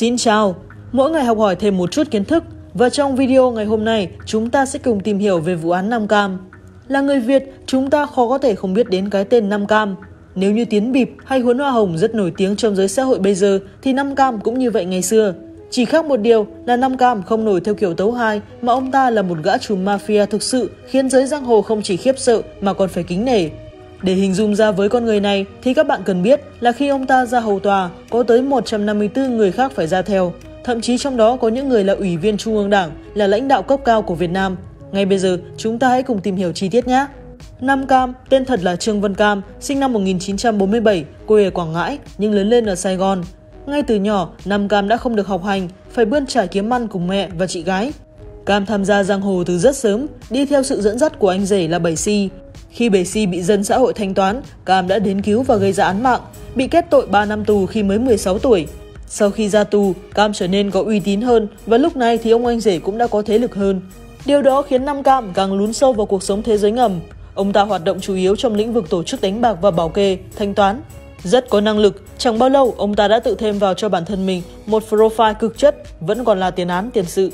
Xin chào, mỗi ngày học hỏi thêm một chút kiến thức và trong video ngày hôm nay chúng ta sẽ cùng tìm hiểu về vụ án Nam Cam. Là người Việt, chúng ta khó có thể không biết đến cái tên Nam Cam. Nếu như Tiến Bịp hay Huấn Hoa Hồng rất nổi tiếng trong giới xã hội bây giờ thì Nam Cam cũng như vậy ngày xưa. Chỉ khác một điều là Nam Cam không nổi theo kiểu tấu hai mà ông ta là một gã trùm mafia thực sự khiến giới giang hồ không chỉ khiếp sợ mà còn phải kính nể. Để hình dung ra với con người này thì các bạn cần biết là khi ông ta ra hầu tòa có tới 154 người khác phải ra theo. Thậm chí trong đó có những người là ủy viên Trung ương Đảng, là lãnh đạo cấp cao của Việt Nam. Ngay bây giờ chúng ta hãy cùng tìm hiểu chi tiết nhé. Nam Cam, tên thật là Trương Văn Cam, sinh năm 1947, quê ở Quảng Ngãi nhưng lớn lên ở Sài Gòn. Ngay từ nhỏ, Nam Cam đã không được học hành, phải bươn trải kiếm ăn cùng mẹ và chị gái. Cam tham gia giang hồ từ rất sớm, đi theo sự dẫn dắt của anh rể là Bảy Si. Khi Bảy Si bị dân xã hội thanh toán, Cam đã đến cứu và gây ra án mạng, bị kết tội 3 năm tù khi mới 16 tuổi. Sau khi ra tù, Cam trở nên có uy tín hơn và lúc này thì ông anh rể cũng đã có thế lực hơn. Điều đó khiến Nam Cam càng lún sâu vào cuộc sống thế giới ngầm. Ông ta hoạt động chủ yếu trong lĩnh vực tổ chức đánh bạc và bảo kê, thanh toán. Rất có năng lực, chẳng bao lâu ông ta đã tự thêm vào cho bản thân mình một profile cực chất, vẫn còn là tiền án tiền sự.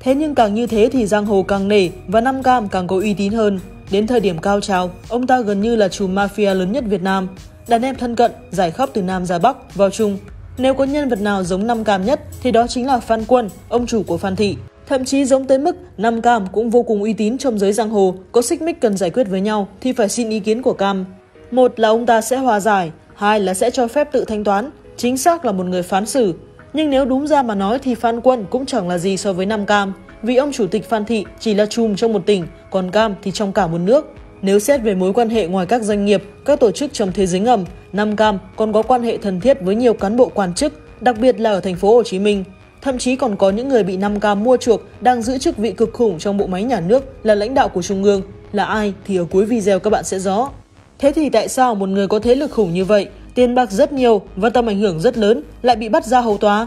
Thế nhưng càng như thế thì giang hồ càng nể và Nam Cam càng có uy tín hơn. Đến thời điểm cao trào, ông ta gần như là chùm mafia lớn nhất Việt Nam. Đàn em thân cận, giải khắp từ Nam ra Bắc, vào Trung. Nếu có nhân vật nào giống Nam Cam nhất thì đó chính là Phan Quân, ông chủ của Phan Thị. Thậm chí giống tới mức Nam Cam cũng vô cùng uy tín trong giới giang hồ, có xích mích cần giải quyết với nhau thì phải xin ý kiến của Cam. Một là ông ta sẽ hòa giải, hai là sẽ cho phép tự thanh toán, chính xác là một người phán xử. Nhưng nếu đúng ra mà nói thì Phan Quân cũng chẳng là gì so với Nam Cam, vì ông chủ tịch Phan Thị chỉ là chùm trong một tỉnh, còn Cam thì trong cả một nước. Nếu xét về mối quan hệ ngoài các doanh nghiệp, các tổ chức trong thế giới ngầm, Nam Cam còn có quan hệ thân thiết với nhiều cán bộ quan chức, đặc biệt là ở thành phố Hồ Chí Minh. Thậm chí còn có những người bị Nam Cam mua chuộc đang giữ chức vị cực khủng trong bộ máy nhà nước là lãnh đạo của Trung ương. Là ai thì ở cuối video các bạn sẽ rõ. Thế thì tại sao một người có thế lực khủng như vậy, tiền bạc rất nhiều và tầm ảnh hưởng rất lớn lại bị bắt ra hầu tòa?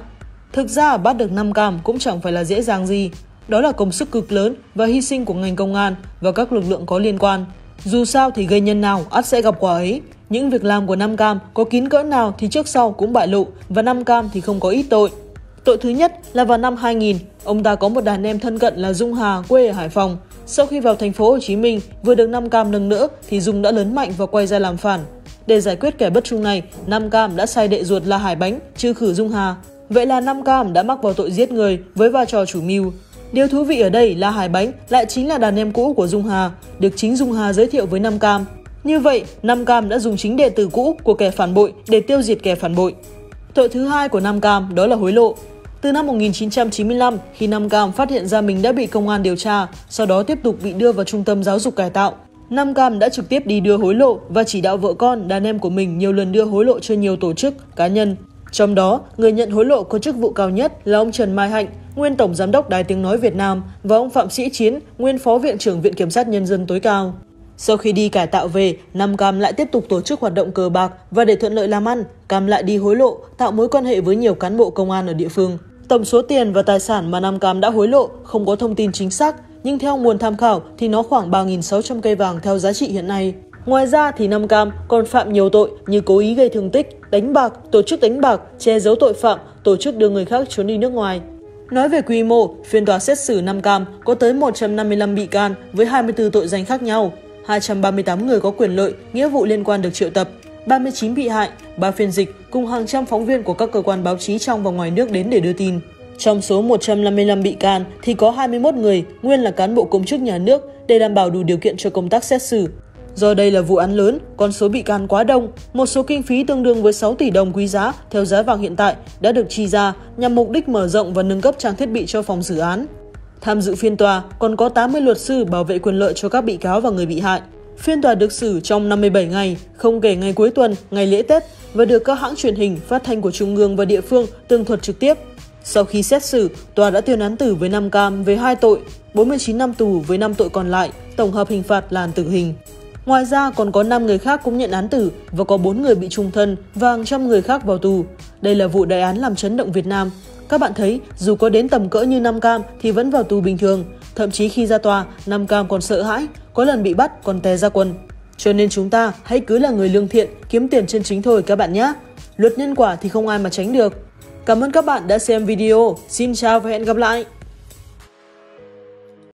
Thực ra bắt được Nam Cam cũng chẳng phải là dễ dàng gì. Đó là công sức cực lớn và hy sinh của ngành công an và các lực lượng có liên quan. Dù sao thì gây nhân nào ắt sẽ gặp quả ấy. Những việc làm của Nam Cam có kín cỡ nào thì trước sau cũng bại lộ và Nam Cam thì không có ít tội. Tội thứ nhất là vào năm 2000, ông ta có một đàn em thân cận là Dung Hà quê ở Hải Phòng. Sau khi vào thành phố Hồ Chí Minh vừa được Nam Cam nâng đỡ thì Dung đã lớn mạnh và quay ra làm phản. Để giải quyết kẻ bất trung này, Nam Cam đã sai đệ ruột là Hải Bánh trừ khử Dung Hà. Vậy là Nam Cam đã mắc vào tội giết người với vai trò chủ mưu. Điều thú vị ở đây là Hải Bánh lại chính là đàn em cũ của Dung Hà, được chính Dung Hà giới thiệu với Nam Cam. Như vậy, Nam Cam đã dùng chính đệ tử cũ của kẻ phản bội để tiêu diệt kẻ phản bội. Tội thứ hai của Nam Cam đó là hối lộ. Từ năm 1995, khi Nam Cam phát hiện ra mình đã bị công an điều tra, sau đó tiếp tục bị đưa vào trung tâm giáo dục cải tạo. Nam Cam đã trực tiếp đi đưa hối lộ và chỉ đạo vợ con, đàn em của mình nhiều lần đưa hối lộ cho nhiều tổ chức, cá nhân. Trong đó, người nhận hối lộ có chức vụ cao nhất là ông Trần Mai Hạnh, nguyên Tổng Giám đốc Đài Tiếng Nói Việt Nam và ông Phạm Sĩ Chiến, nguyên Phó Viện trưởng Viện Kiểm sát Nhân dân tối cao. Sau khi đi cải tạo về, Nam Cam lại tiếp tục tổ chức hoạt động cờ bạc và để thuận lợi làm ăn, Cam lại đi hối lộ, tạo mối quan hệ với nhiều cán bộ công an ở địa phương. Tổng số tiền và tài sản mà Nam Cam đã hối lộ không có thông tin chính xác, nhưng theo nguồn tham khảo thì nó khoảng 3.600 cây vàng theo giá trị hiện nay. Ngoài ra thì Nam Cam còn phạm nhiều tội như cố ý gây thương tích, đánh bạc, tổ chức đánh bạc, che giấu tội phạm, tổ chức đưa người khác trốn đi nước ngoài. Nói về quy mô, phiên tòa xét xử Nam Cam có tới 155 bị can với 24 tội danh khác nhau, 238 người có quyền lợi, nghĩa vụ liên quan được triệu tập, 39 bị hại, 3 phiên dịch cùng hàng trăm phóng viên của các cơ quan báo chí trong và ngoài nước đến để đưa tin. Trong số 155 bị can thì có 21 người nguyên là cán bộ công chức nhà nước để đảm bảo đủ điều kiện cho công tác xét xử. Do đây là vụ án lớn, con số bị can quá đông, một số kinh phí tương đương với 6 tỷ đồng quý giá theo giá vàng hiện tại đã được chi ra nhằm mục đích mở rộng và nâng cấp trang thiết bị cho phòng xử án. Tham dự phiên tòa còn có 80 luật sư bảo vệ quyền lợi cho các bị cáo và người bị hại. Phiên tòa được xử trong 57 ngày, không kể ngày cuối tuần, ngày lễ Tết và được các hãng truyền hình, phát thanh của Trung ương và địa phương tường thuật trực tiếp. Sau khi xét xử, tòa đã tuyên án tử với 5 cam về hai tội, 49 năm tù với 5 tội còn lại, tổng hợp hình phạt là tử hình. Ngoài ra còn có 5 người khác cũng nhận án tử và có 4 người bị trung thân và hàng trăm người khác vào tù. Đây là vụ đại án làm chấn động Việt Nam. Các bạn thấy, dù có đến tầm cỡ như Nam Cam thì vẫn vào tù bình thường. Thậm chí khi ra tòa, Nam Cam còn sợ hãi, có lần bị bắt còn té ra quần Cho nên chúng ta hãy cứ là người lương thiện, kiếm tiền chân chính thôi các bạn nhé. Luật nhân quả thì không ai mà tránh được. Cảm ơn các bạn đã xem video. Xin chào và hẹn gặp lại!